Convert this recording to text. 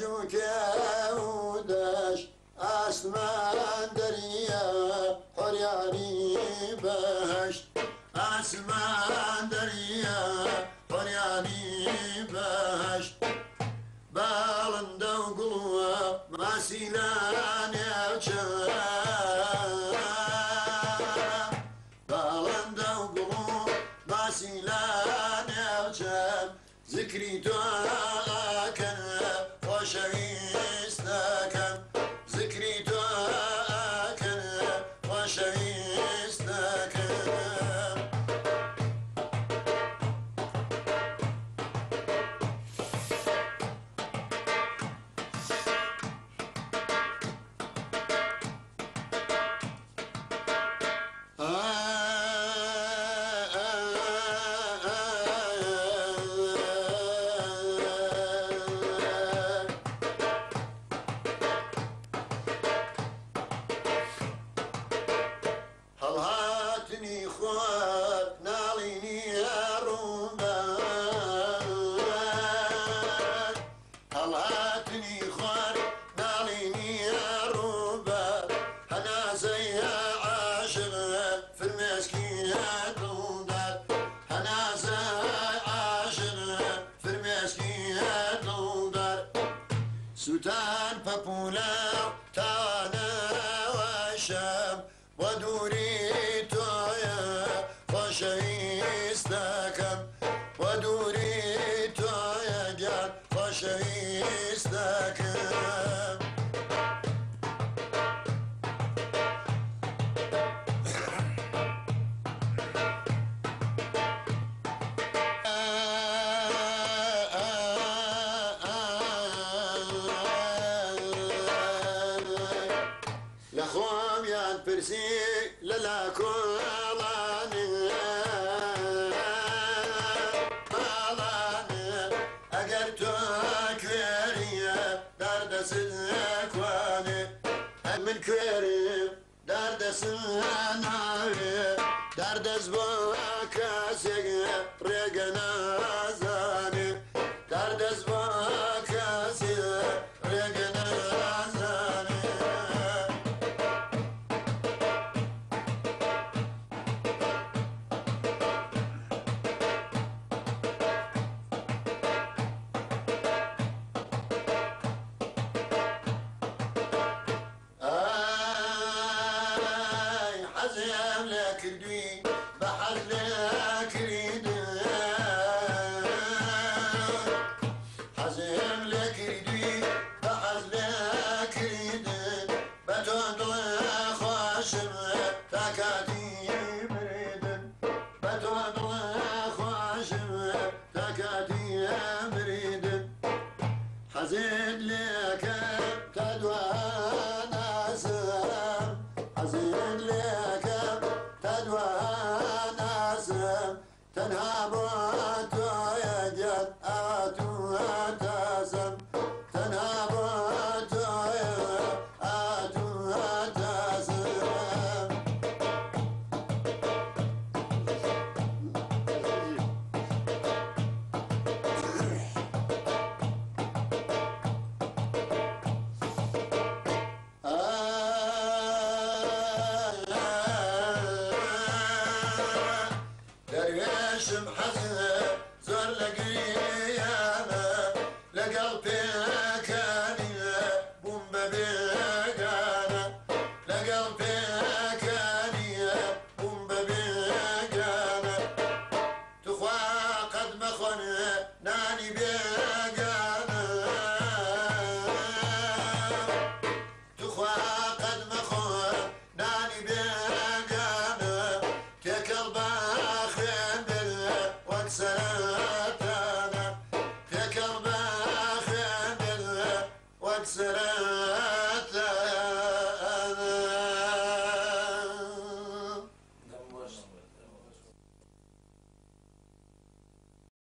عجوك يا وداش أسمان دريا حرياني باش أسمان دريا حرياني باش بالندا وقلوة ما سيلان يا بالندا وقلوة ما سيلان يا ذكري دوار ففلا تناوشم ودريت يا خشي استكم يا جعل خشي veli Emin kerim derdesin abi Derdes bu akasik regana تك في أمرد حزين لك تدوى نسر حزين لك